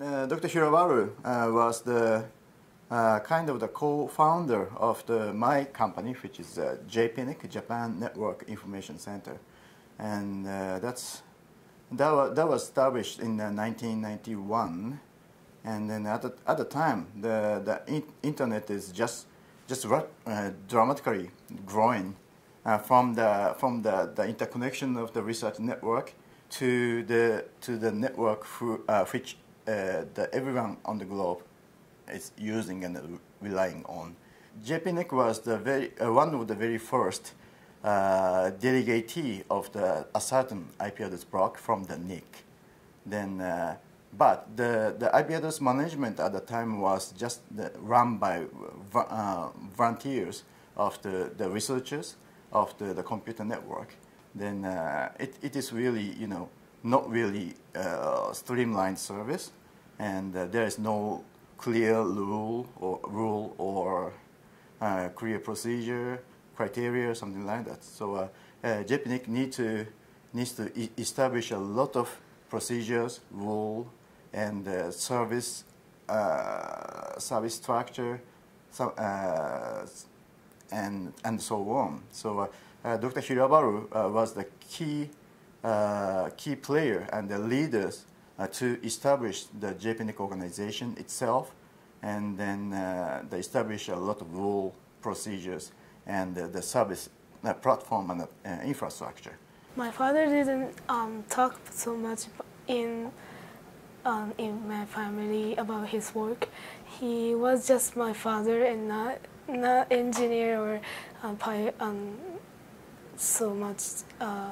Uh, Dr. Hirabaru uh, was the uh, kind of the co-founder of the my company, which is uh, JPNIC, Japan Network Information Center, and that's that was, that was established in 1991, and then at the, at the time the the in internet is just just uh, dramatically growing uh, from the from the, the interconnection of the research network to the to the network who, uh, which the everyone on the globe is using and relying on. JPNIC was the very, uh, one of the very first uh, delegatee of the, a certain IP address block from the NIC. Then, uh, but the, the IP address management at the time was just the, run by uh, volunteers of the, the researchers of the, the computer network. Then uh, it, it is really, you know, not really uh, streamlined service, and there is no clear rule or rule or uh, clear procedure, criteria, something like that. So uh, uh, JPNIC need to, needs to e establish a lot of procedures, rule, and uh, service uh, service structure, so, uh, and and so on. So uh, Dr. Hirabaru was the key key player and the leaders uh, to establish the JPNIC organization itself, and then uh, they establish a lot of rule procedures and uh, the service uh, platform and uh, infrastructure. My father didn't um, talk so much in um, in my family about his work. He was just my father and not not engineer or um, um so much uh,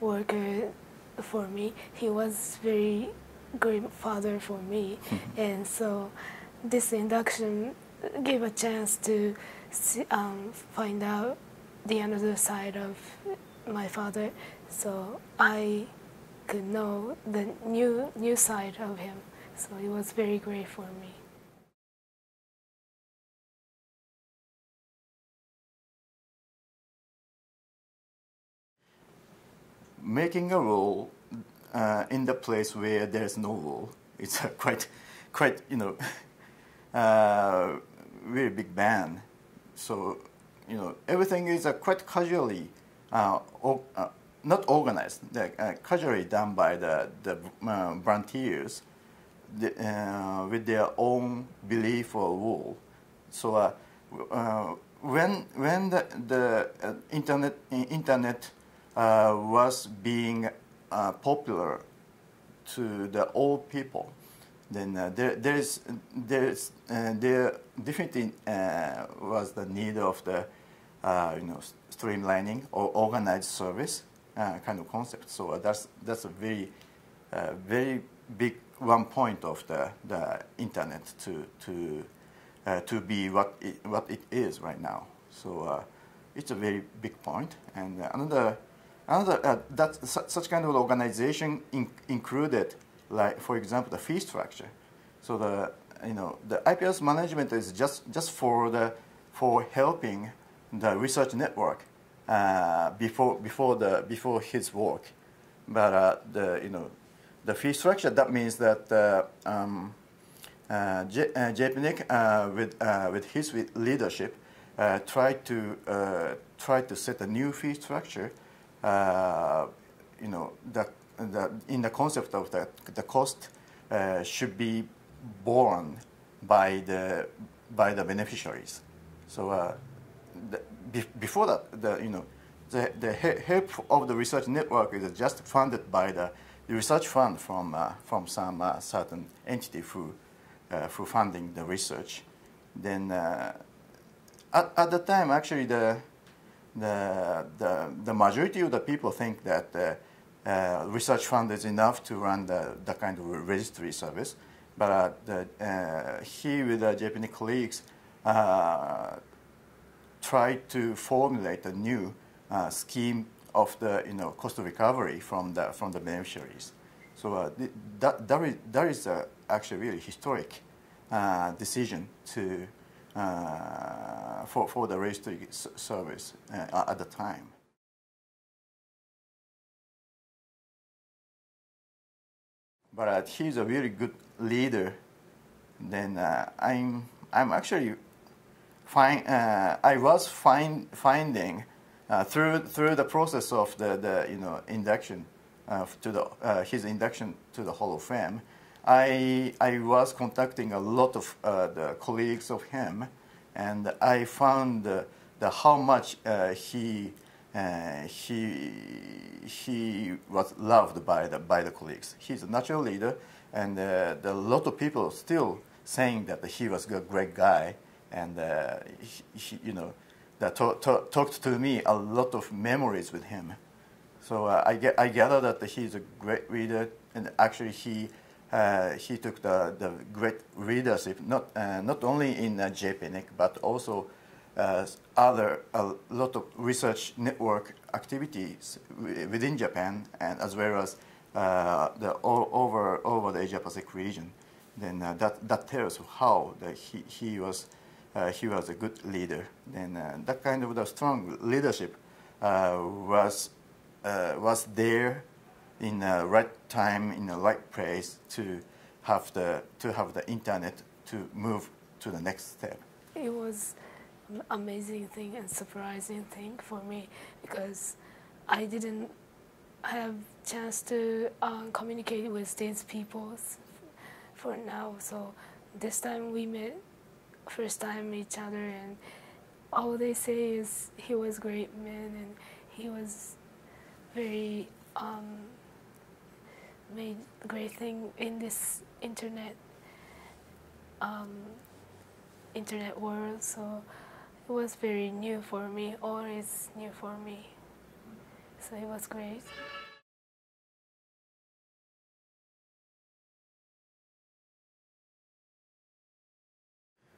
worker for me. He was very great father for me. and so this induction gave a chance to see, um, find out the other side of my father. So I could know the new, new side of him. So it was very great for me. Making a rule uh, in the place where there is no wall. It's a quite, quite you know, uh, very big ban. So you know everything is uh, quite casually, uh, uh, not organized, uh, casually done by the the volunteers, the, with their own belief or rule. So when when the the internet internet was being uh, popular to the old people, then uh, there, there's, there's, uh, there definitely uh, was the need of the uh, you know, streamlining or organized service uh, kind of concept. So that's, that's a very, very big one point of the, the internet to, to, to be what it, what it is right now. So it's a very big point. And another Another, uh, that such kind of organization in, included, like for example, the fee structure. So the you know the IPS management is just just for the for helping the research network uh, before before the before his work, but uh, the you know the fee structure that means that uh, um, uh, J, uh, JPNIC uh, with uh, with his leadership tried to try to set a new fee structure uh, you know, the, the, in the concept of the, the cost uh, should be borne by the, by the beneficiaries. So uh, the, be, before that, the, you know, the, the help of the research network is just funded by the, the research fund from, uh, from some uh, certain entity who, who funding the research. Then at, at the time, actually, the, the, the, the majority of the people think that uh, uh, research fund is enough to run the, the kind of registry service. But uh, the, uh, he, with the Japanese colleagues, uh, tried to formulate a new uh, scheme of the you know, cost of recovery from the, from the beneficiaries. So that, that is, that is actually really historic decision to uh, for, for the registry service uh, at the time. but uh, he's a very good leader. Then uh, I'm I'm actually find uh, I was find, finding through through the process of the, the you know induction to the his induction to the Hall of Fame. I I was contacting a lot of uh, the colleagues of him, and I found the how much uh, he. he he was loved by the by the colleagues. He's a natural leader, and uh, a lot of people still saying that he was a great guy and uh, he, he, you know, that to, to, talked to me a lot of memories with him. So uh, I, get, I gather that he's a great reader, and actually he uh, he took the, the great leadership, not uh, not only in uh, JPNIC but also uh, other a lot of research network activities within Japan and as well as uh, the all over over the Asia Pacific region. Then uh, that that tells how the, he he was uh, he was a good leader. And uh, that kind of the strong leadership uh, was was there in the right time, in the right place to have the to have the internet to move to the next step. It was an amazing thing and surprising thing for me because I didn't have chance to uh, communicate with these people for now. So this time we met first time each other and all they say is he was great man and he was very um, made great thing in this internet um, internet world. So it was very new for me always new for me. So it was great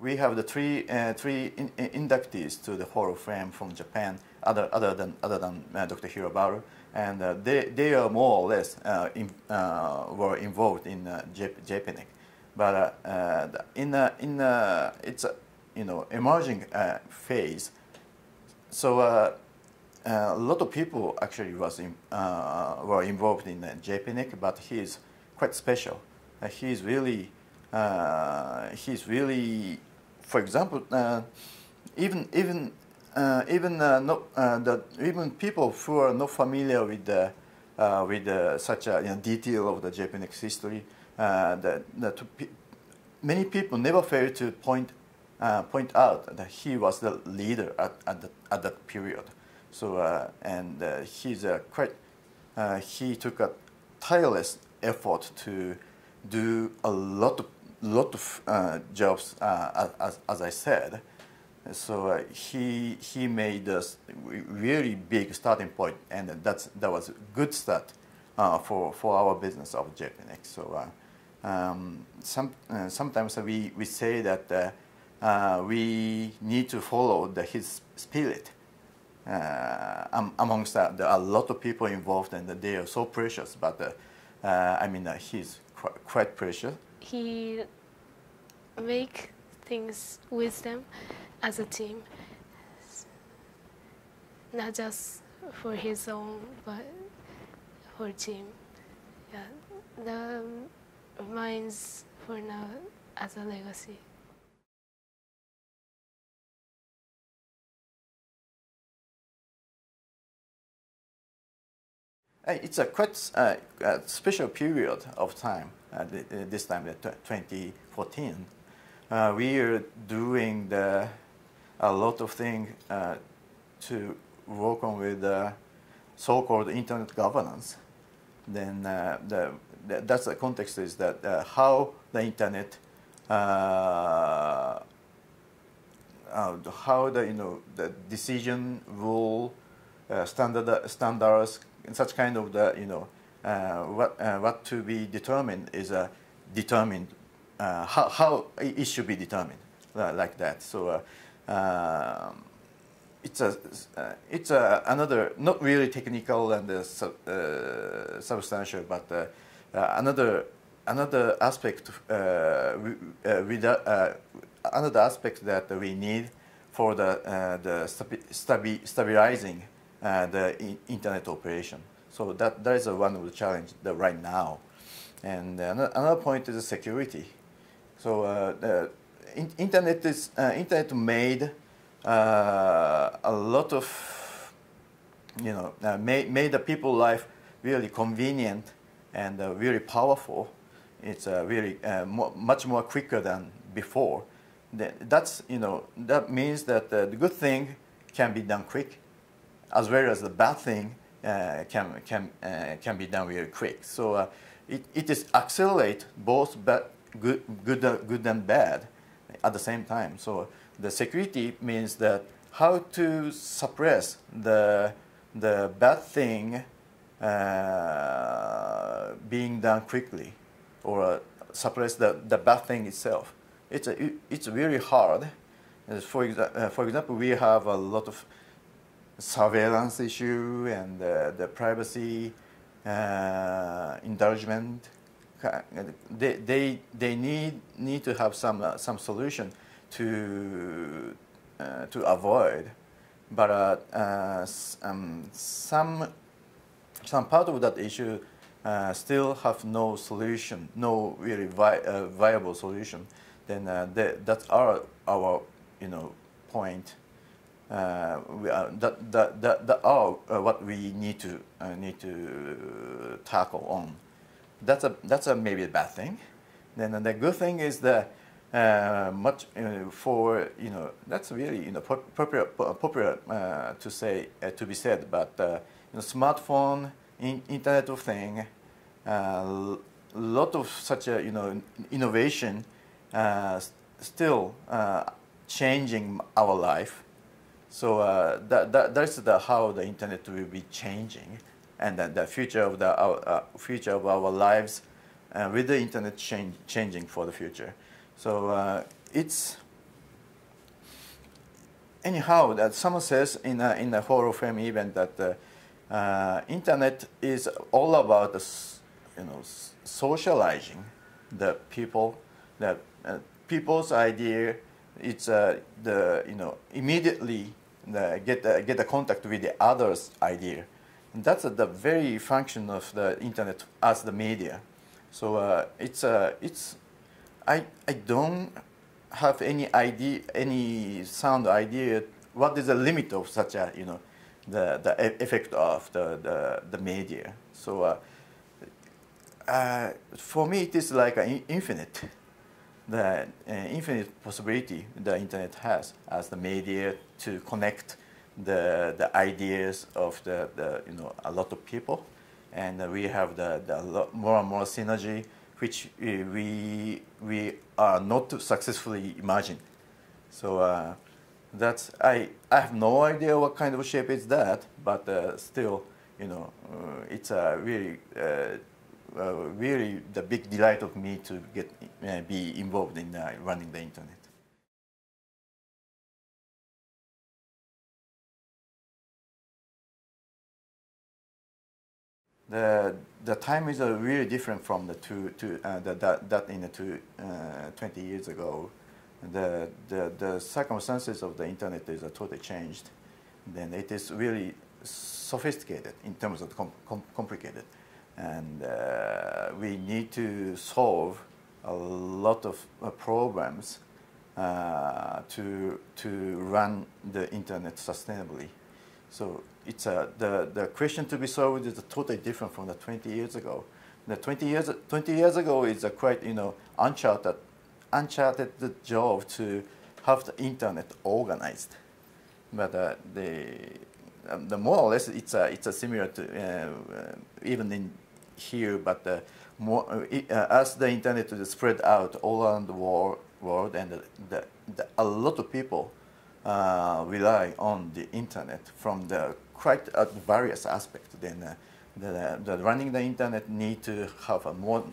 we have the three uh, three in, in inductees to the Hall of Fame from Japan, other other than other than uh, Dr. Hirabaru, and uh, they they are more or less uh, in, uh, were involved in uh, JPNIC, but uh, in in it's you know emerging phase, so. a lot of people actually was in, were involved in uh, JPNIC, but he is quite special. he is really he's really for example, uh, even even uh, even uh, no, uh, even people who are not familiar with the, uh, with such a you know, detail of the Japanese history, that, that many people never fail to point point out that he was the leader at, at, the, at that period. So and he's quite he took a tireless effort to do a lot of lot of uh, jobs, uh, as, as I said. So uh, he, he made a really big starting point, and that's, that was a good start uh, for, for our business of JPNIC. So uh, um, some, uh, sometimes we, we say that we need to follow the, his spirit. Amongst that, there are a lot of people involved, and they are so precious. But I mean, he's quite, quite precious he make things with them as a team, not just for his own, but for team. Yeah, that remains for now as a legacy. It's a quite uh, a special period of time, uh, this time, 2014. Uh, we are doing the, a lot of things uh, to work on with the so-called internet governance. Then uh, the, the, that's the context is that uh, how the internet how the you know the decision rule standard standards in such kind of the you know uh, what uh, what to be determined is uh, determined uh, how how it should be determined uh, like that. So um, it's a it's a another not really technical and sub, substantial, but another another aspect another aspect that we need for the the stabi stabilizing uh, the internet operation. So that, that is one of the challenges right now. And another point is the security. So uh, the in internet is uh, internet made uh, a lot of you know made made the people life really convenient and really powerful. It's really more, much more quicker than before. That's you know that means that the good thing can be done quick, as well as the bad thing uh, can can uh, can be done really quick. So uh, it it is accelerate both bad, good good good and bad at the same time. So the security means that how to suppress the the bad thing uh, being done quickly, or suppress the, the bad thing itself. It's a, it's really hard. For, exa uh, for example, we have a lot of surveillance issue and uh, the privacy uh, indulgement. They, they, they need, need to have some, uh, some solution to, uh, to avoid. But uh, uh, um, some, some part of that issue still have no solution, no really vi viable solution. Then that's our, our you know, point uh, we are, that, that, that, that are uh, what we need to uh, need to tackle on. That's a that's a maybe a bad thing. Then the good thing is that uh, much uh, for you know that's really you know popular popular uh, to say to be said, but you know, smartphone, in, Internet of Thing, a lot of such a you know innovation still changing our life so uh, that, that, that's the, how the internet will be changing, and the future of the our, uh, future of our lives uh, with the internet change, changing for the future. So uh, it's anyhow that someone says in a, in the Hall of Fame event that the uh, internet is all about the, you know socializing the people, that uh, people's idea. It's the you know immediately the, get, the, get the contact with the other's idea. And that's uh, the very function of the internet as the media. So uh, it's, uh, it's I, I don't have any idea, any sound idea what is the limit of such a, you know, the, the effect of the, the, the media. So uh, uh, for me, it is like an infinite the uh, infinite possibility the internet has as the media to connect the, the ideas of the, the, you know, a lot of people. And uh, we have the, the more and more synergy, which we, we are not successfully imagined. So uh, that's, I, I have no idea what kind of shape is that, but uh, still, you know, uh, it's a really uh, really the big delight of me to get uh, be involved in uh, running the internet. The, the time is uh, really different from the two, two uh, the, that, that in the two, uh, 20 years ago. The, the, the circumstances of the internet is totally changed. Then it is really sophisticated in terms of com com complicated and uh, we need to solve a lot of uh, problems uh, to to run the internet sustainably. So it's a, the the question to be solved is totally different from the 20 years ago. The 20 years 20 years ago is a quite you know uncharted uncharted the job to have the internet organized, but uh, the um, the more or less it's a it's a similar to uh, uh, even in here, but uh, more, uh, uh, as the internet is spread out all around the world, world and the, the, the, a lot of people rely on the internet from the quite various aspects. Then the, the running the internet need to have a more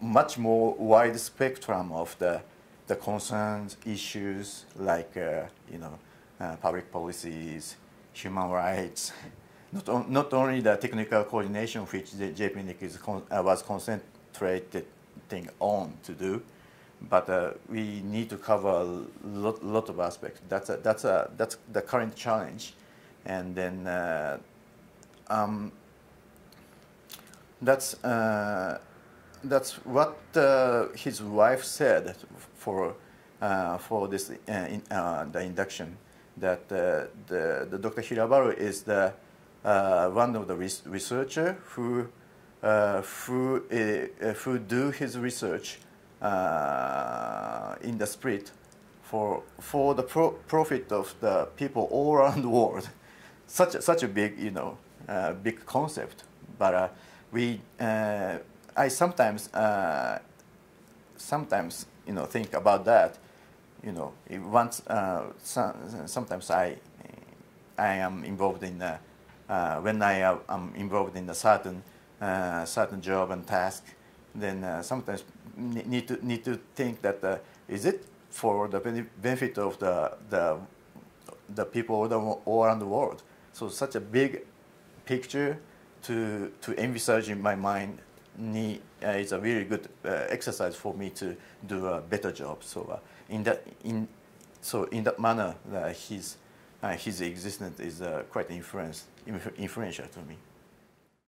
much more wide spectrum of the the concerns, issues like uh, you know uh, public policies, human rights, not, on, not only the technical coordination which the JPNIC is con, uh, was concentrating on to do, but uh, we need to cover a lot, lot of aspects. That's, a, that's, a, that's the current challenge. And then uh, um, that's, uh, that's what uh, his wife said for uh, for this in, the induction that the, the Dr. Hirabaru is the Uh, one of the res- researcher who uh, who uh, who do his research in the spirit for for the pro- profit of the people all around the world. Such a, such a big you know big concept, but we I sometimes uh, sometimes you know think about that. You know, once uh, so, sometimes I I am involved in uh, when I am involved in a certain uh, certain job and task, then uh, sometimes need to need to think that uh, is it for the benefit of the the the people all around the world. So such a big picture to to envisage in my mind need, uh, is a really good uh, exercise for me to do a better job. So uh, in that in so in that manner, his Uh, his existence is uh, quite influence, influential to me.